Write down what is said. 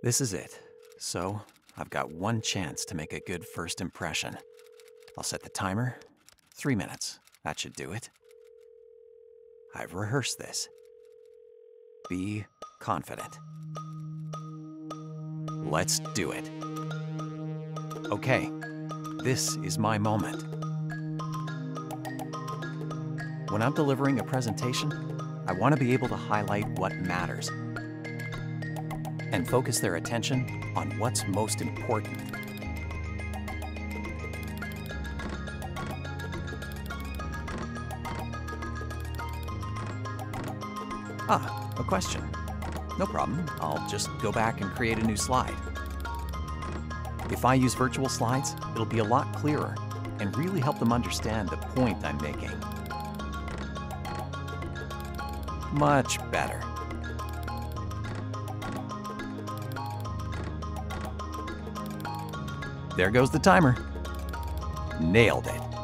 This is it. So, I've got one chance to make a good first impression. I'll set the timer. Three minutes. That should do it. I've rehearsed this. Be confident. Let's do it. Okay, this is my moment. When I'm delivering a presentation, I want to be able to highlight what matters and focus their attention on what's most important. Ah, a question. No problem, I'll just go back and create a new slide. If I use virtual slides, it'll be a lot clearer and really help them understand the point I'm making. Much better. There goes the timer. Nailed it.